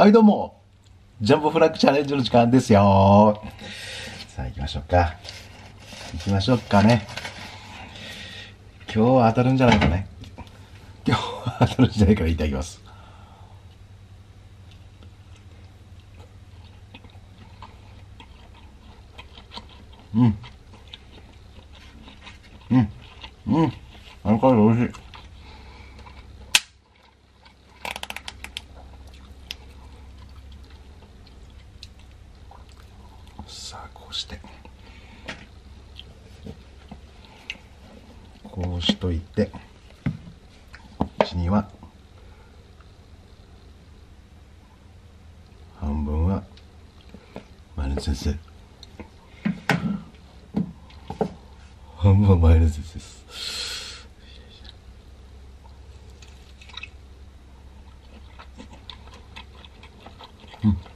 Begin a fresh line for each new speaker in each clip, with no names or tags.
はい、どうも。ジャンボフラッグチャレンジの時間ですよ。さあ、行きましょうか。行きましょうかね。今日は当たるんじゃないかね。今日は当たるんじゃないからいただきます。うん。うん。うん。あの香り美味しい。さあこうして。こうしといて。こっちには。半分は。マヨネーズ先生。半分はマヨネーズ先生です。うん。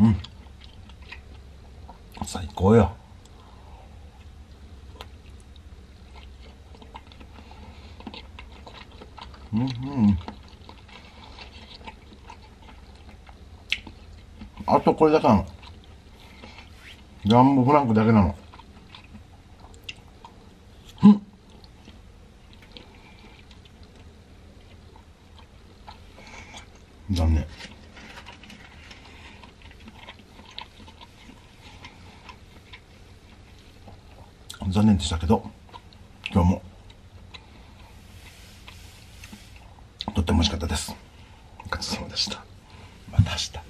うん。最高よ。うんうん。あとこれだからの。ジャンボフランクだけなの。うん。残念。残念でしたけど、今日も、とっても美味しかったです。ごちそうさまでした。また明日。